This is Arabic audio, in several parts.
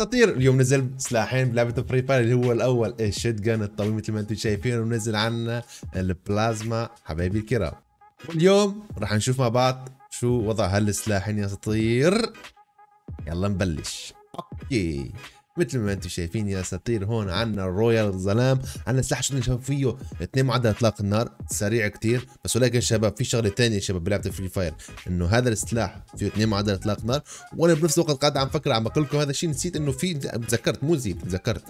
اساطير اليوم نزل سلاحين بلعبة فري فاير اللي هو الأول ال shotgun الطويل مثل ما أنتم شايفين ونزل عنا البلازما. حبايبي الكرام اليوم راح نشوف مع بعض شو وضع هالسلاحين يا اساطير يلا نبلش. okay. مثل ما أنتم شايفين يا أساطير هون عندنا ال royale الظلام عندنا سلاح شو، نشوف فيه اثنين معدل إطلاق النار سريع كتير بس ولكن شباب في شغلة ثانية شباب بلعبه فري فاير إنه هذا السلاح فيه اثنين معدل إطلاق نار وأنا بنفس الوقت قاعد عم فكر عم بقول لكم هذا الشيء نسيت إنه في تذكرت مو نسيت تذكرت.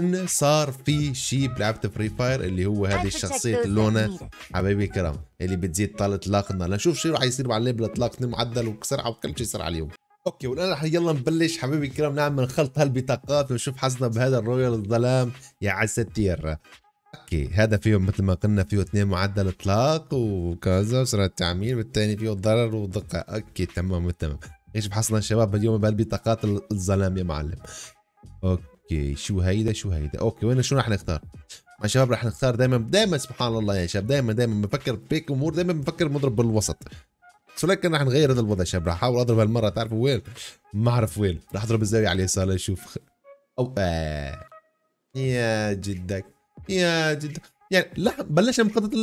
انه صار في شيء بلعبه فري فاير اللي هو هذه الشخصية اللونة حبايبي الكرام اللي بتزيد معدل إطلاق النار. لنشوف شو راح يصير مع ال level إطلاق معدل وسرعة وكل شيء صار عليهم. okay والآن رح يلا نبلش حبيبي الكرام نعمل خلط هالبطاقات ونشوف حظنا بهذا ال royale الظلام يا أساطير okay هذا فيه مثل ما قلنا فيه اثنين معدل إطلاق وكذا وسرعة تعمير والثاني فيه ضرر ودقة. okay تمام تمام. إيش بحصلنا الشباب اليوم بهالبطاقات الظلام يا معلم؟ أوكي شو هيدا شو هيدا؟ أوكي وين شو رح نختار؟ مع شباب رح نختار دائما دائما سبحان الله يا شباب دائما دائما بفكر بيك أمور دائما بفكر مضرب بالوسط. ولكن راح نغير هذا الوضع شباب؟ راح أحاول أضرب هالمرة تعرفوا وين؟ ما أعرف وين. راح أضرب الزاوية على اليسار لاشوف أو آه. يا جدك يا جدك. يعني لا بلشنا مخطط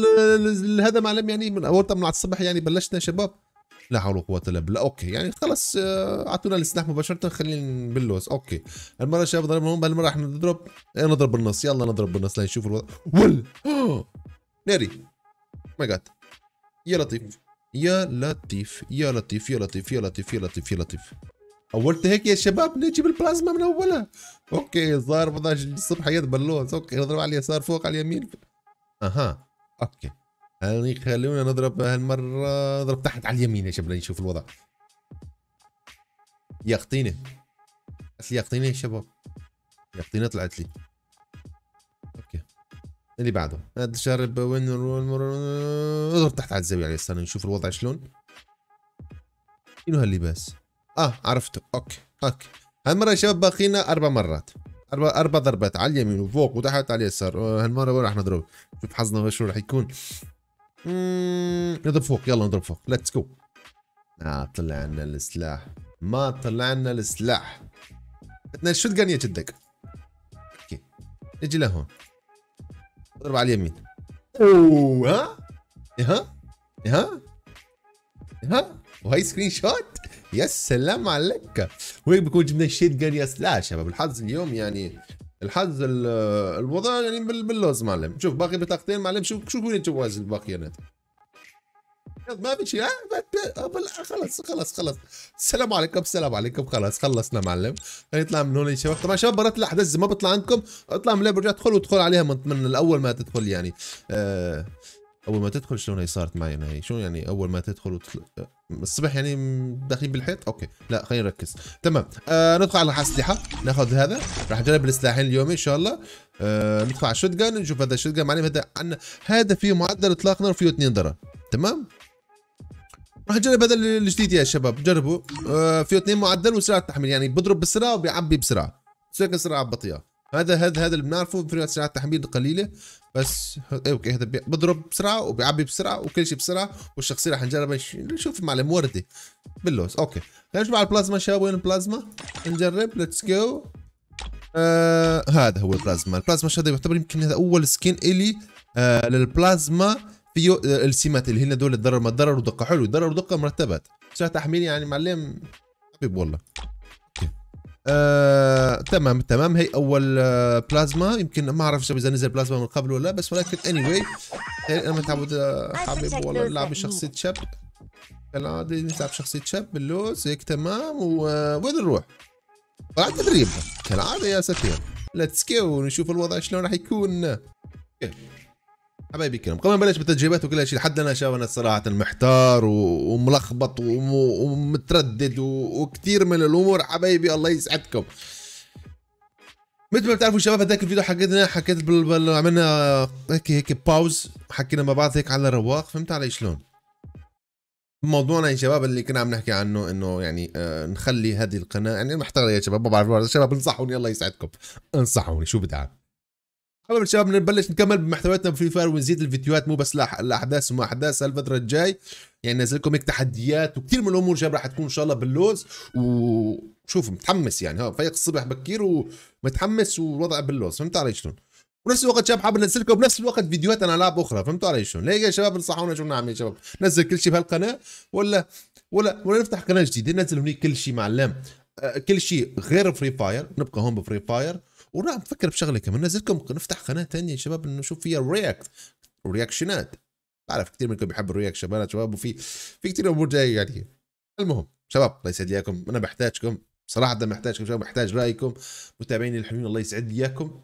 هذا معلم يعني من أول من على الصبح يعني بلشنا شباب. لا حول ولا قوة إلا بالله. أوكي يعني خلص آه، أعطونا السلاح مباشرة خلينا نبلوس أوكي. المرة شباب ضربنا هون هالمرة راح نضرب إيه، نضرب بالنص. يلا نضرب بالنص لنشوف الوضع. ول ناري. ماي جاد يا لطيف. يا لطيف يا لطيف يا لطيف يا لطيف يا لطيف يا لطيف. اولت هيك يا شباب نجيب البلازما من اولها أوكي الظاهر 11 الصبح يد بلوز أوكي نضرب على اليسار فوق على اليمين. أها أوكي. هني خلونا نضرب هالمرة نضرب تحت على اليمين يا شباب نشوف الوضع. يقطيني يقطيني يا شباب. يقطيني طلعت لي. اللي بعده. شارب وين اضرب تحت على الزاوية على اليسار نشوف الوضع شلون. شنو هاللباس آه عرفته. أوكي أوكي. هالمره يا شباب باقينا أربع مرات. أربع أربع ضربات على اليمين وفوق وتحت على اليسار. هالمره وين راح نضرب؟ شوف حظنا شو راح يكون. نضرب فوق. يلا نضرب فوق. let's go آه طلع لنا السلاح. ما طلع لنا السلاح. بدنا ال shotgun يا جدك؟ okay. نجي لهون. اضرب على اليمين. أوه ها؟ ها؟ ها؟ ها؟ وهي screenshot يا سلام عليك. وهيك بكون جبنا الشيت جان يا لا شباب الحظ اليوم يعني الحظ الوضع يعني باللوز معلم. شوف باقي بطاقتين معلم شوف شو وين الجواز الباقيات؟ ما في شيء خلص خلص خلص السلام عليكم السلام عليكم. خلص خلصنا معلم. نطلع من هون يا شباب. طبعا شباب برات الأحداث ما بطلع عندكم. اطلع من اللعبة برجع ادخل وادخل عليها من, من الأول ما تدخل يعني. آه أول ما تدخل شلون هي صارت معي هي شو يعني أول ما تدخل وتطلع الصبح يعني داخلين بالحيط؟ okay. لا خلينا نركز. تمام. آه ندخل على الأسلحة. ناخذ هذا. راح نجرب السلاحين اليوم إن شاء الله. آه ندخل على ال shot نشوف هذا ال shotgun معلم هذا عندنا هذا فيه معدل إطلاق نار فيه اثنين ضرر. تمام؟ راح نجرب هذا الجديد يا شباب. جربوا. آه فيه اثنين معدل وسرعة تحميل. يعني بضرب بسرعة وبيعبي بسرعة. سرعه سرعة بطيئة. هذا هذا هذا اللي بنعرفه. في سرعة تحميل قليلة. بس إيه، okay هذا بضرب بسرعة وبيعبي بسرعة وكل شيء بسرعة والشخصية راح نجربها نشوف معلم وردي باللوز. okay. خلينا نشوف على البلازما. شباب وين البلازما؟ نجرب. let's go آه هذا هو البلازما. البلازما هذا يعتبر يمكن هذا أول skin إلي آه للبلازما. فيه آه، السمات اللي هن دول الضرر ما الضرر ودقة. حلو ضرر ودقة مرتبات. سرعه تحميل يعني معلم؟ حبيب والله. آه، تمام تمام. هي أول آه، بلازما. يمكن ما أعرف إذا نزل بلازما من قبل ولا لا بس ولكن اني anyway أنا متعود آه، حبيب والله. نلعب بشخصية شاب. كالعاده نلعب شخصيه شاب باللوز. هيك تمام. وين نروح؟ طلعت تدريب. كالعادة يا سفير. let's go نشوف الوضع شلون راح يكون. حبايبي الكرام قبل ما نبلش بالتدريبات وكل شيء لحد أنا شايف أنا صراحة محتار وملخبط ومتردد وكثير من الأمور. حبايبي الله يسعدكم. مثل ما بتعرفوا شباب هذاك الفيديو حكينا حكيت بال... عملنا هيك هيك pause حكينا مع بعض هيك على رواق. فهمت علي شلون؟ موضوعنا يا شباب اللي كنا عم نحكي عنه إنه يعني آه نخلي هذه القناه يعني محتار يا شباب ما بعرف شباب انصحوني الله يسعدكم. انصحوني شو بدي قبل الشباب نبلش نكمل بمحتوياتنا ب Free Fire ونزيد الفيديوهات مو بس الاحداث وما أحداث. الفترة الجاي يعني نزل لكم هيك تحديات وكثير من الأمور شباب راح تكون إن شاء الله باللوز. و... شوف متحمس يعني. ها فايق الصبح بكير ومتحمس والوضع باللوز. فهمت علي شلون؟ ونفس الوقت شباب حاب انزل لكم بنفس الوقت فيديوهات أنا العاب أخرى. فهمتوا علي شلون؟ ليه يا شباب؟ انصحونا شو نعمل يا شباب؟ نزل كل شيء بهالقناة ولا ولا ولا نفتح قناة جديدة. ننزل هنيك كل شيء معلم. آه، كل شيء غير Free Fire. نبقى هون ب Free Fire. ونعم بفكر بشغلة كمان. ننزلكم نفتح قناة ثانية يا شباب نشوف فيها react reaction ات بعرف كثير منكم بيحبوا ال reaction شباب وفي في كثير أمور جاية يعني. المهم شباب الله يسعد إياكم. أنا بحتاجكم. صراحة محتاجكم شباب محتاج رأيكم. متابعيني الحلوين الله يسعد إياكم.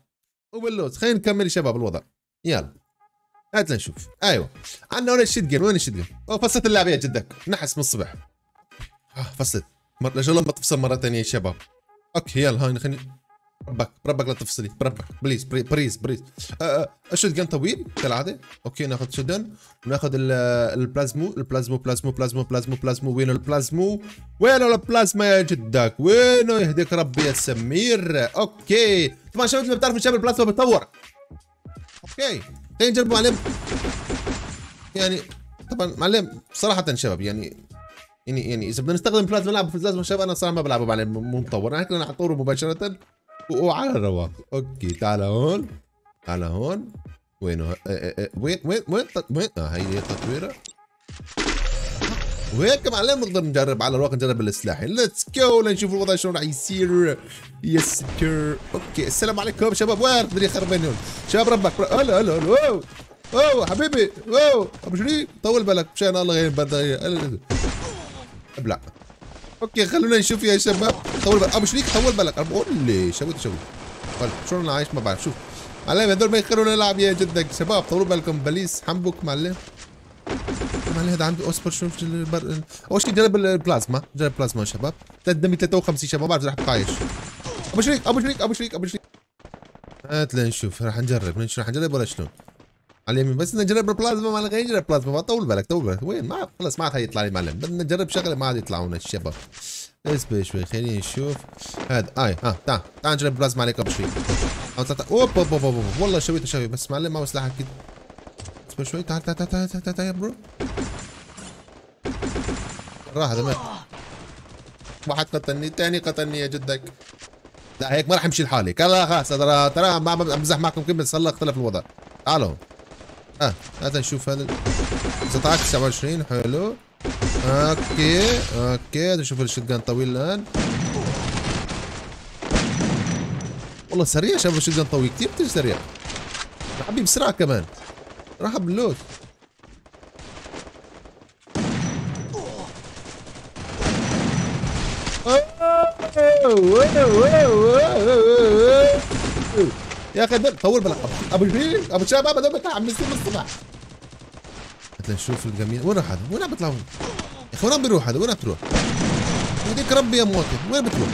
وباللوز خلينا نكمل يا شباب الوضع. يلا. هات لنشوف أيوه. عندنا وين ال shotgun وين ال shotgun أوه فصلت اللعبة يا جدك. نحس من الصبح. آه فصلت. مر... لما تفصل مرة ثانية يا شباب؟ okay يلا هاي خليني بربك بربك لا تفصلي بربك please please please ال shotgun طويل كالعادة. okay ناخذ shotgun وناخذ البلازمو البلازمو بلازمو بلازمو بلازمو بلازمو وين البلازمو وين البلازما يا جدك؟ وينه يهديك ربي يا سمير؟ okay. طبعا شباب ما بتعرفوا شباب البلازما بتطور. okay. خلينا نجرب معلم. يعني طبعا معلم صراحة شباب يعني يعني يعني إذا بدنا نستخدم بلازما نلعب في البلازما شباب أنا صراحة ما بلعبه معلم مو مطور. أنا حطوره مباشرة. وعلى الرواق. okay تعال هون. تعال هون. وينه آه آه آه وين وين وين وين؟ آه هي التطويرة. وهيك معلم نقدر نجرب على الواقع نجرب السلاح؟ let's go لنشوف الوضع شلون راح يصير. yes okay السلام عليكم شباب. وين؟ بدي خربين هون. شباب ربك. هلا هلا هلا. wow حبيبي. wow أبو شريك طول بالك. مشان الله غير ابلع okay خلونا نشوف يا شباب. طول بالك ابو شريك طول بالك. بقول لي شو شو طيب شلون أنا عايش؟ ما بعرف. شوف. معلم هذول ما يخلونا نلعب يا جدك. شباب طولوا بالكم. بليس حنبك معلم معلم هذا عنده أصبر شوف البر... أول شيء جرب البلازما. جرب البلازما يا شباب. دمي 53 شباب ما بعرف رح عايش أبو شريك أبو شريك أبو شريك أبو شريك. هات لنشوف رح نجرب. رح نجرب ولا شلون على اليمين بس نجرب البلازما ما غير نجرب البلازما طول بالك طول بالك. وين؟ ما خلص ما عاد هيطلع لي معلم. بدنا نجرب شغلة ما عاد يطلعونا الشباب. اصبر شوي خليني نشوف. هذا اي ها تعال تعال نجرب بلازما عليك قبل شوي. أو تعال أوب أوب أوب أوب والله شويته شوي بس معلم ما هو سلاحك كده اصبر شوي تعال تعال تعال تعال تعال يا bro. راح هذا مات. واحد قتلني الثاني قتلني يا جدك. لا هيك ما راح امشي لحالي. خلاص ترى ترى ما بمزح معكم كلمة صار اختلف الوضع. تعالوا. آه هذا نشوف هذا. 19 29 حلو. okay okay نشوف ال shot طويل الآن. والله سريع شاف ال shot طويل كثير كثير سريع؟ حبيبي بسرعة كمان. راح باللوز يا أخي طول بالك أبو شبيب أبو شباب هذول متحمسين من الصبح نشوف الجميل وين راح هذا؟ وين عم بيطلع يا أخي وين بيروح هذا؟ وين عم تروح؟ يديك ربي يا موطن وين بتروح؟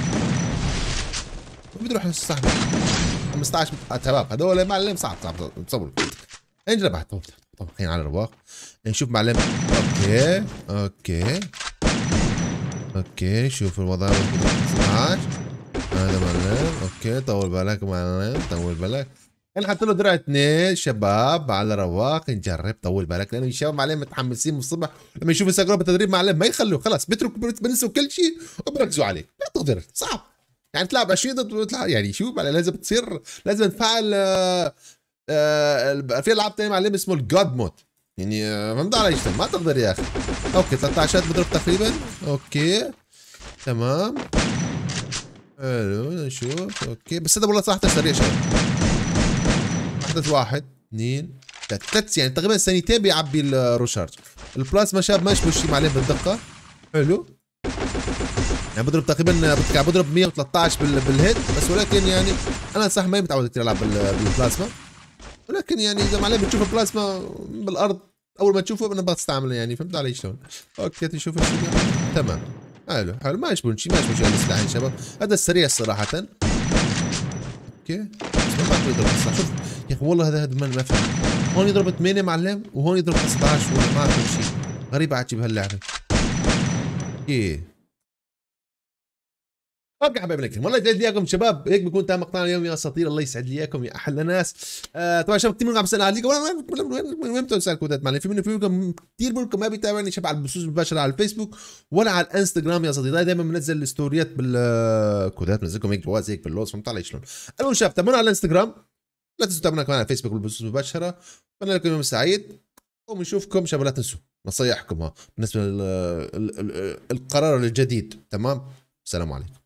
وين بتروح الصاحب 15 شباب هذول معلم صعب صعب تصور انجلب بعد طب طب خلينا على الرواق نشوف معلم. أوكي أوكي. أوكي شوف الوضع. 12 هذا معلم أوكي طول بالك معلم طول بالك. نحط له درع اثنين. شباب على رواق نجرب. طول بالك لأنه الشباب معلم متحمسين من الصبح. لما يشوفوا استغراب التدريب معلم ما يخلوا خلاص بيتركوا بنسوا كل شيء وبركزوا عليه. لا تقدر. صعب. يعني تلعب 20 ضد يعني شو لازم تصير لازم تفعل آه آه في ألعاب ثانية معلم اسمه الجاد مود. يعني آه فهمت علي ما تقدر يا أخي. أوكي 13 بضرب تقريبا. okay تمام. حلو نشوف. okay بس هذا والله صراحة سريع شوي. احدث واحد اثنين ثلاث يعني تقريبا ثانيتين بيعبي ال recharge البلازما شاب ما يشبه شيء عليه بالدقة. حلو. يعني بضرب تقريبا بضرب 113 بال head بس ولكن يعني أنا صح ما متعود كثير العب بالبلازما ولكن يعني إذا معلم بتشوف البلازما بالأرض أول ما تشوفه بدنا تستعمله يعني فهمت علي شلون؟ okay تشوف تمام. حلو حلو. ما يشبهون شيء ما يشبهون شيء السلاح شباب. هذا السريع صراحة. okay. بس ما يضرب شوف يا أخي والله هذا هذا ما فهم هون يضرب 8 معلم وهون يضرب 15 ولا ما أعرف شيء غريب عجيب هاللعبة. إيه. okay حبايبنا الكريم والله يسعد لي اياكم شباب هيك بيكون تم مقطعنا اليوم يا اساطير الله يسعد لي اياكم يا أحلى ناس آه طبعا شباب كثير منكم عم تسال عليكم وين وين بتسال كودات معنا في منكم كثير منكم ما بيتابعني شباب على البثوث المباشره على الفيسبوك ولا على الانستغرام يا اساطير دائما بنزل الستوريات بالكودات بنزلكم هيك جواز هيك باللوز فهمت علي شلون المهم شباب تابعونا على الانستغرام لا تنسوا تتابعونا كمان على الفيسبوك بالبثوث المباشره اتمنى لكم يوم سعيد ونشوفكم شباب لا تنسوا نصايحكم ها بالنسبة للقرار الجديد تمام السلام عليكم